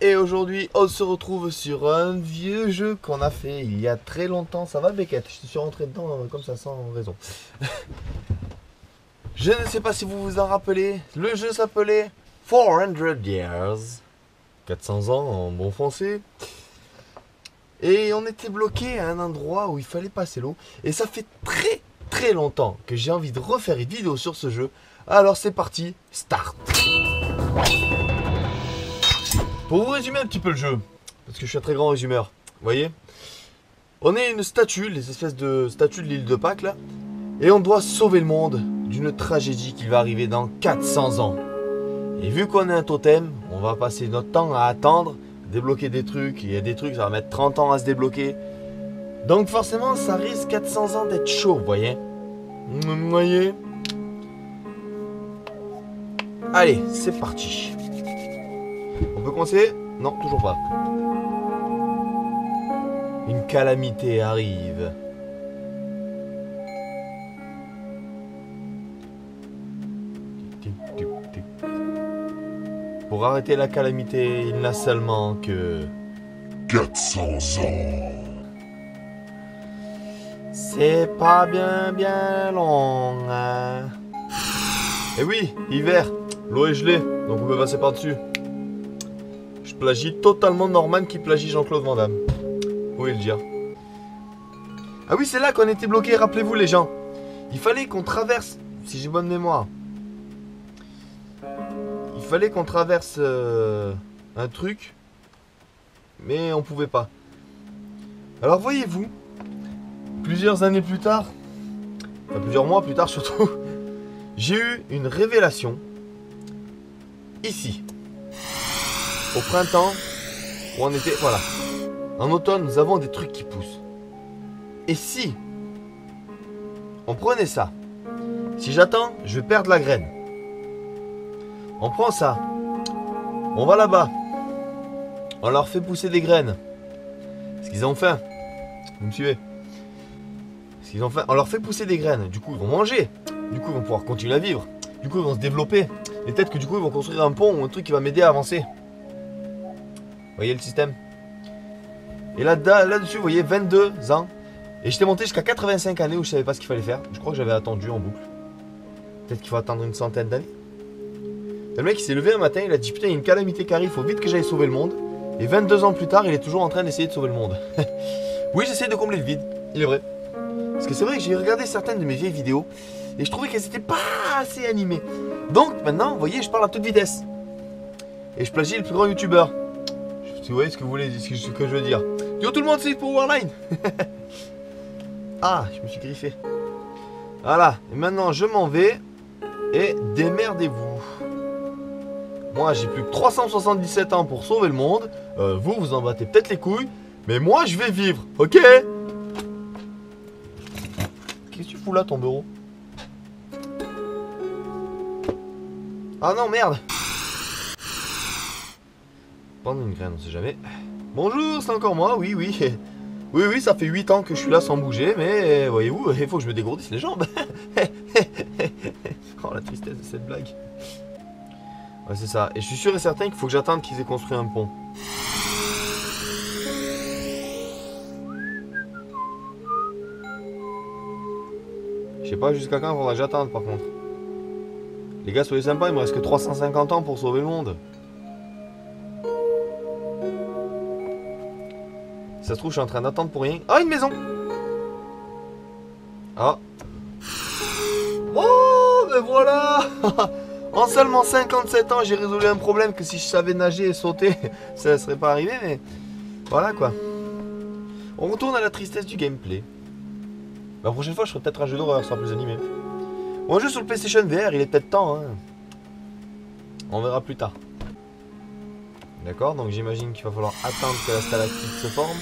Et aujourd'hui on se retrouve sur un vieux jeu qu'on a fait il y a très longtemps. Ça va Beckett? Je suis rentré dedans euh, comme ça sans raison. Je ne sais pas si vous vous en rappelez. Le jeu s'appelait 400 Years. 400 ans en bon français. Et on était bloqué à un endroit où il fallait passer l'eau. Et ça fait très très longtemps que j'ai envie de refaire une vidéo sur ce jeu. Alors c'est parti, start Pour vous résumer un petit peu le jeu, parce que je suis un très grand résumeur, vous voyez On est une statue, les espèces de statues de l'île de Pâques là, et on doit sauver le monde d'une tragédie qui va arriver dans 400 ans. Et vu qu'on est un totem, on va passer notre temps à attendre, débloquer des trucs, il y a des trucs, ça va mettre 30 ans à se débloquer. Donc forcément, ça risque 400 ans d'être chaud, vous voyez Vous voyez Allez, c'est parti. Peut commencer Non, toujours pas. Une calamité arrive. Pour arrêter la calamité, il n'a seulement que... 400 ans. C'est pas bien bien long. Hein. Eh oui, hiver, l'eau est gelée, donc on peut passer par-dessus. Je plagie totalement Norman qui plagie Jean-Claude Van Damme. Vous pouvez le dire? Ah oui, c'est là qu'on était bloqué, rappelez-vous les gens. Il fallait qu'on traverse, si j'ai bonne mémoire. Il fallait qu'on traverse euh, un truc, mais on pouvait pas. Alors voyez-vous, plusieurs années plus tard, enfin plusieurs mois plus tard surtout, j'ai eu une révélation ici. Au printemps, où on était, voilà. En automne, nous avons des trucs qui poussent. Et si on prenait ça, si j'attends, je vais perdre la graine. On prend ça, on va là-bas, on leur fait pousser des graines. Ce qu'ils ont faim. Vous me suivez? Ce qu'ils ont faim, on leur fait pousser des graines. Du coup, ils vont manger. Du coup, ils vont pouvoir continuer à vivre. Du coup, ils vont se développer. Et peut-être que du coup, ils vont construire un pont ou un truc qui va m'aider à avancer. Voyez le système Et là, là-dessus, vous voyez, 22 ans. Et j'étais monté jusqu'à 85 années où je savais pas ce qu'il fallait faire. Je crois que j'avais attendu en boucle. Peut-être qu'il faut attendre une centaine d'années. Le mec, s'est levé un matin, il a dit Putain, il y a une calamité qui arrive, faut vite que j'aille sauver le monde. Et 22 ans plus tard, il est toujours en train d'essayer de sauver le monde. oui, j'essaie de combler le vide, il est vrai. Parce que c'est vrai que j'ai regardé certaines de mes vieilles vidéos et je trouvais qu'elles n'étaient pas assez animées. Donc maintenant, vous voyez, je parle à toute vitesse. Et je plagie le plus grand youtubeur. Si vous voyez ce que vous voulez, ce que je veux dire. Yo tout le monde, c'est pour Warline Ah, je me suis griffé. Voilà, et maintenant je m'en vais et démerdez-vous. Moi j'ai plus que 377 ans pour sauver le monde. Euh, vous, vous en battez peut-être les couilles. Mais moi je vais vivre, ok? Qu'est-ce que tu fous là ton bureau? Ah non merde Une graine, on sait jamais. Bonjour, c'est encore moi, oui, oui. Oui, oui, ça fait 8 ans que je suis là sans bouger, mais voyez-vous, il faut que je me dégourdisse les jambes. oh la tristesse de cette blague. Ouais, c'est ça. Et je suis sûr et certain qu'il faut que j'attende qu'ils aient construit un pont. Je sais pas jusqu'à quand il faudra que j'attende par contre. Les gars, soyez sympas, il me reste que 350 ans pour sauver le monde. Ça se trouve, je suis en train d'attendre pour rien. Ah, une maison Ah Oh, ben voilà En seulement 57 ans, j'ai résolu un problème que si je savais nager et sauter, ça ne serait pas arrivé, mais voilà quoi. On retourne à la tristesse du gameplay. La prochaine fois, je ferai peut-être un jeu d'horreur, sera plus animé. Bon, un jeu sur le PlayStation VR, il est peut-être temps. Hein. On verra plus tard. D'accord, donc j'imagine qu'il va falloir attendre que la stalactite se forme.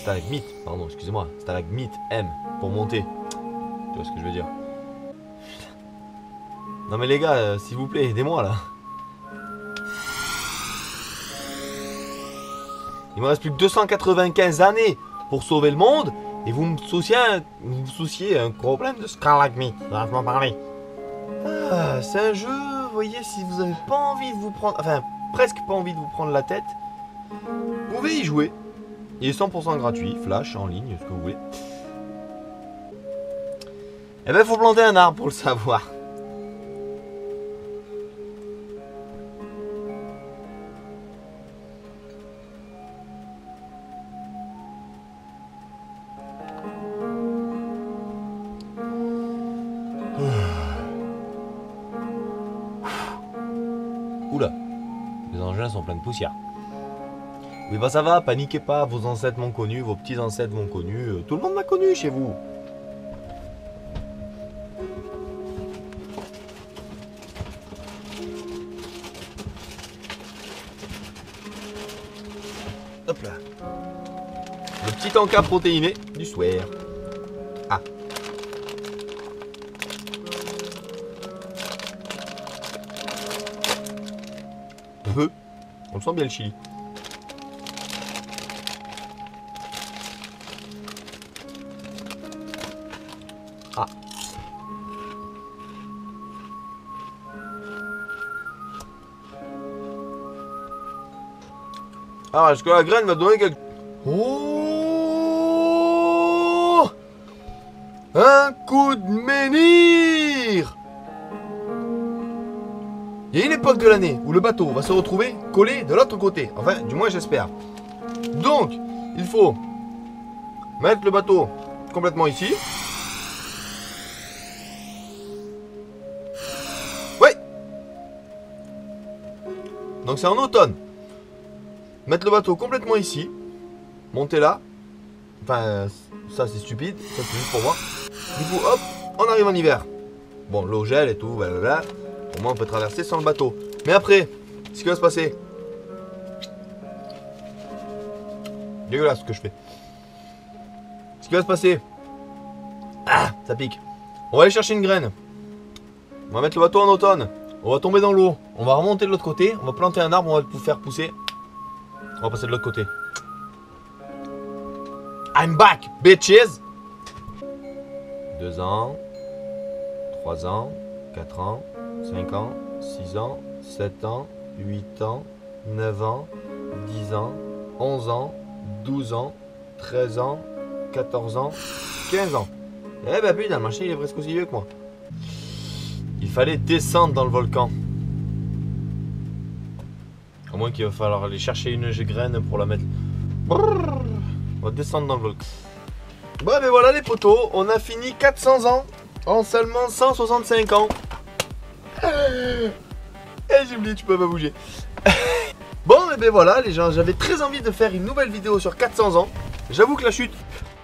Stalagmite, pardon, excusez-moi. Stalagmite M pour monter. Tu vois ce que je veux dire non mais les gars, euh, s'il vous plaît, aidez-moi là. Il me reste plus que 295 années pour sauver le monde et vous me souciez un, vous souciez un problème de stalagmite. Laisse-moi parler. Ah, c'est un jeu, voyez, si vous n'avez pas envie de vous prendre... Enfin, presque pas envie de vous prendre la tête, vous pouvez y jouer. Il est 100% gratuit, flash, en ligne, ce que vous voulez. Eh ben, faut planter un arbre pour le savoir. Oula, les engins sont pleins de poussière. Oui, bah ça va, paniquez pas, vos ancêtres m'ont connu, vos petits ancêtres m'ont connu, euh, tout le monde m'a connu chez vous. Hop là. Le petit encas protéiné du swear. On le sent bien le chili. Ah. Ah, est-ce que la graine va donner quelque... Oh Un coup de menhir Il y a une époque de l'année où le bateau va se retrouver collé de l'autre côté. Enfin, du moins j'espère. Donc, il faut mettre le bateau complètement ici. Oui Donc c'est en automne. Mettre le bateau complètement ici. Monter là. Enfin, ça c'est stupide. Ça c'est juste pour moi. Du coup, hop, on arrive en hiver. Bon, l'eau gèle et tout, blablabla. Au moins on peut traverser sans le bateau. Mais après, ce qui va se passer? Dégueulasse ce que je fais. Ce qui va se passer? Ah, ça pique. On va aller chercher une graine. On va mettre le bateau en automne. On va tomber dans l'eau. On va remonter de l'autre côté. On va planter un arbre. On va le faire pousser. On va passer de l'autre côté. I'm back, bitches! 2 ans, 3 ans, 4 ans, 5 ans, 6 ans, 7 ans, 8 ans, 9 ans, 10 ans, 11 ans, 12 ans, 13 ans, 14 ans, 15 ans. Eh ben putain, le machin il est presque aussi vieux que moi. Il fallait descendre dans le volcan. À moins qu'il va falloir aller chercher une graine pour la mettre. On va descendre dans le volcan. Bon, ben voilà les potos, on a fini 400 ans en seulement 165 ans. Eh, j'ai oublié, tu peux pas bouger. bon, et ben voilà les gens, j'avais très envie de faire une nouvelle vidéo sur 400 ans. J'avoue que la chute,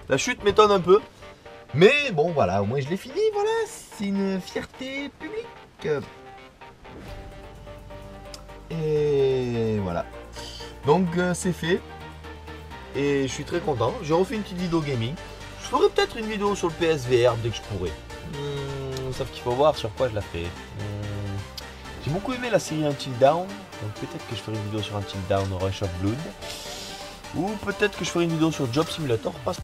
la chute m'étonne un peu. Mais bon, voilà, au moins je l'ai fini, voilà, c'est une fierté publique. Et voilà. Donc euh, c'est fait. Et je suis très content. J'ai refait une petite vidéo gaming. Je ferai peut-être une vidéo sur le PSVR dès que je pourrai. Hmm, sauf qu'il faut voir sur quoi je la fais. Hmm, J'ai beaucoup aimé la série Until Down. Donc peut-être que je ferai une vidéo sur Until Down Rush of Blood. Ou peut-être que je ferai une vidéo sur Job Simulator. Parce